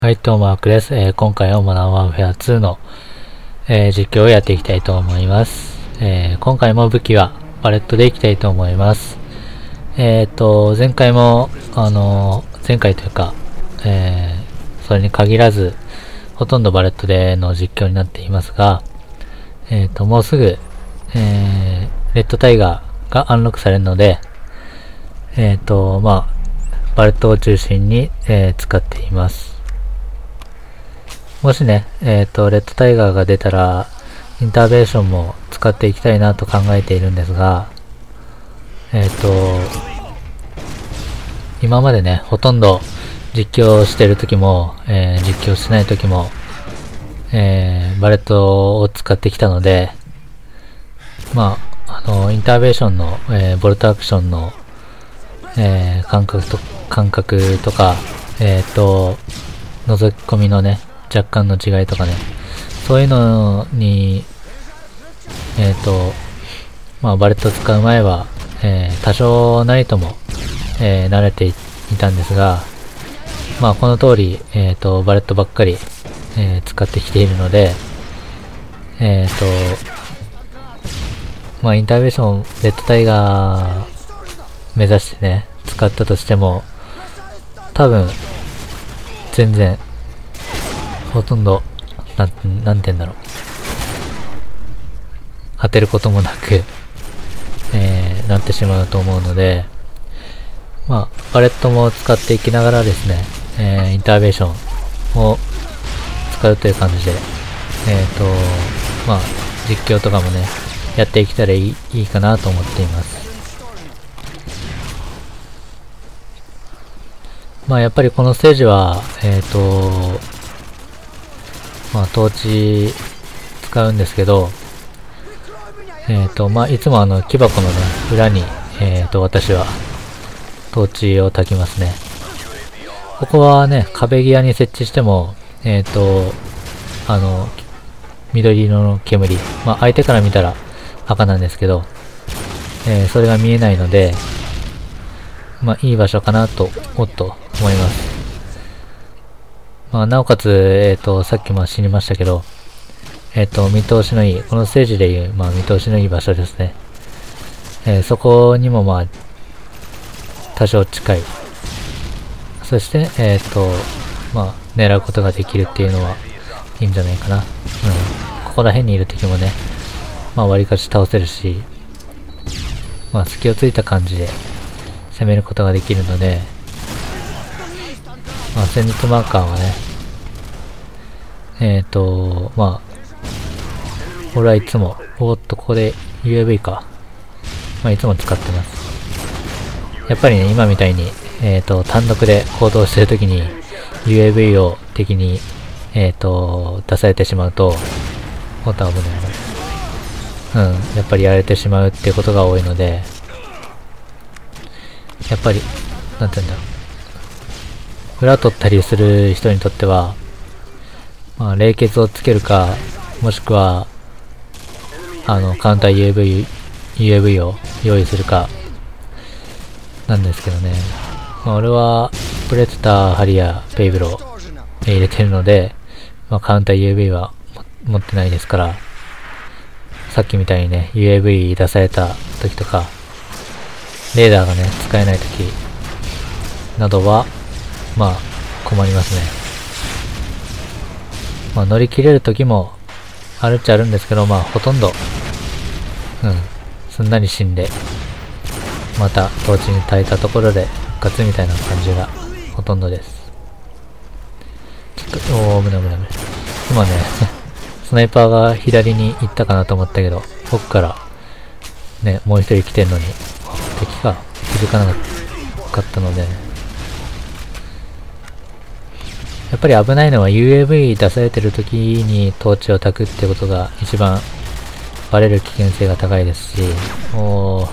はい、どうも、アークです。えー今回はモダンワーフェア2の、えー実況をやっていきたいと思います。えー今回も武器はパレットでいきたいと思います。えっ、と、前回も、あの前回というか、えそれに限らず、ほとんどバレットでの実況になっていますが、えっ、と、もうすぐ、えーレッドタイガーがアンロックされるので、えっ、と、まあ、バレットを中心に、え使っています。もしね、えっ、と、レッドタイガーが出たら、インターベーションも使っていきたいなと考えているんですが、えっ、と、今までね、ほとんど実況してる時も、えー実況しない時も、えーバレットを使ってきたので、まあ、あの、インターベーションの、えボルトアクションの、え感覚と、感覚とか、えっ、と、覗き込みのね、若干の違いとかね、そういうのに、えっ、と、まあ、バレット使う前は、えー多少なりとも、えー慣れていたんですが、まあ、この通り、えっ、と、バレットばっかり、え使ってきているので、えっ、と、まあ、インターベーション、レッドタイガー目指してね、使ったとしても、多分、全然、ほとんど、なん、なんて言うんだろう。当てることもなく、えー、なってしまうと思うので、まあ、パレットも使っていきながらですね、えー、インターベーションを使うという感じで、えっ、と、まあ、実況とかもね、やっていけたらいいいいかなと思っています。まあやっぱりこのステージは、えっ、と、まあトーチ使うんですけど、えっ、と、まあいつもあの木箱のね、裏に、えっ、と私はトーチを焚きますね。ここはね、壁際に設置しても、えっ、と、あの、緑色の煙、まあ相手から見たら赤なんですけど、えーそれが見えないので、まあいい場所かなと、おっと思います。まあなおかつ、えっ、と、さっきも死にましたけど、えっ、と、見通しのいい、このステージでいう、まあ見通しのいい場所ですね。えーそこにもまあ、多少近い。そして、えっ、と、まあ、狙うことができるっていうのはいいんじゃないかな。うん。ここら辺にいる敵もね、まあ割かし倒せるし、まあ隙をついた感じで攻めることができるので、まあ戦術マーカーはね、えっ、と、まあ、俺はいつも、おっとここで UAV か。まあいつも使ってます。やっぱりね、今みたいに、えっ、と、単独で行動してるときに UAV を敵に、えっ、と、出されてしまうと、もっと危ない危ない。うん、やっぱりやられてしまうってことが多いので、やっぱり、なんて言うんだろう。裏取ったりする人にとっては、まあ、冷血をつけるか、もしくは、あの、カウンター UAV、UAV を用意するか、なんですけどね。まあ、俺は、プレデター、ハリアー、ペイブロを入れてるので、まあ、カウンター UAV は持ってないですから、さっきみたいにね、UAV 出された時とか、レーダーがね、使えない時などは、まあ、困りますね。まあ、乗り切れる時も、あるっちゃあるんですけど、まあ、ほとんど、うん、すんなり死んで、また、トーチに耐えたところで、復活みたいな感じが、ほとんどです。ちょっと、おー、危ない危ない危ない。今ね、スナイパーが左に行ったかなと思ったけど、奥から、ね、もう一人来てんのに、敵が気づかなかったので、やっぱり危ないのは UAV 出されてる時にトーチを焚くってことが一番バレる危険性が高いですし、おー、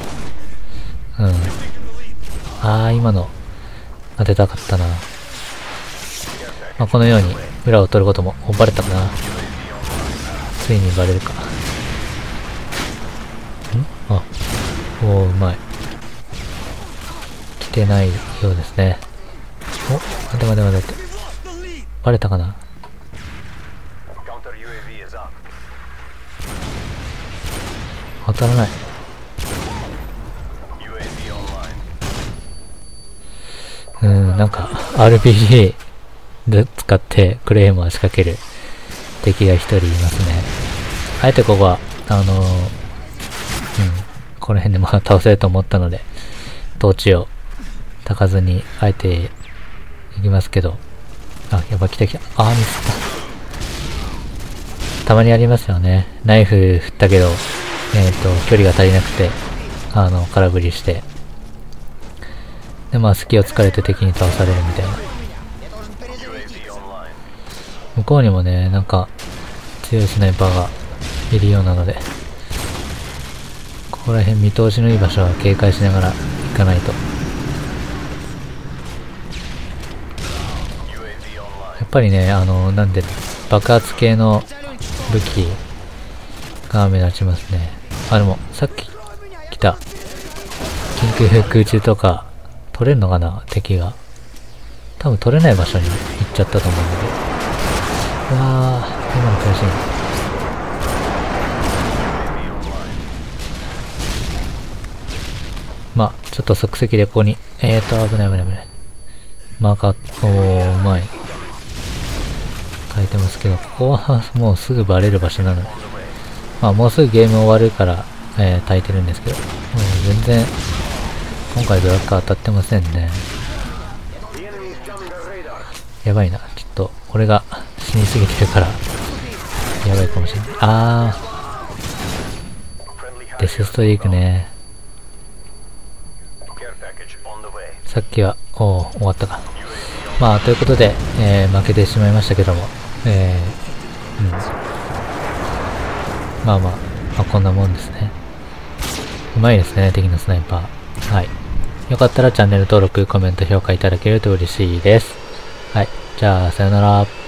うん。あー、今の当てたかったな。まあ、このように裏を取ることも、バレたかな。ついにバレるか。ん？あ、おー、うまい。来てないようですね。お、待て待て待て待て。バレたかな？当たらない。うん、なんか、RPG で使ってクレームを仕掛ける敵が一人いますね。あえてここは、あのーうん、この辺でまあ倒せると思ったので、トーチを焚かずに、あえて行きますけど、あ、やっぱ来た来た。あー、ミスった。たまにありますよね。ナイフ振ったけど、えっ、と、距離が足りなくて、あの、空振りして、で、まあ、隙を突かれて敵に倒されるみたいな。向こうにもね、なんか、強いスナイパーがいるようなので、ここら辺見通しのいい場所は警戒しながら行かないと。やっぱりね、あの、なんで、爆発系の武器が目立ちますね。あ、でも、さっき来た、緊急空中とか、取れるのかな敵が。多分取れない場所に行っちゃったと思うので。うわー、今の悔しい。まあ、ちょっと即席でここに、えーと、危ない危ない危ない。マーカー、おー、うまい。いてますけど、ここはもうすぐバレる場所なので。まあ、もうすぐゲーム終わるから、えー、焚いてるんですけど、もう全然、今回ドラッカー当たってませんね。やばいな。ちょっと、俺が死にすぎてるから、やばいかもしれない。あー、デスストリークね。さっきは、おー、終わったか。まあ、ということで、えー負けてしまいましたけども、えー、うん。まあまあ、まあ、こんなもんですね。うまいですね、敵のスナイパー。はい。よかったらチャンネル登録、コメント、評価いただけると嬉しいです。はい。じゃあ、さよなら。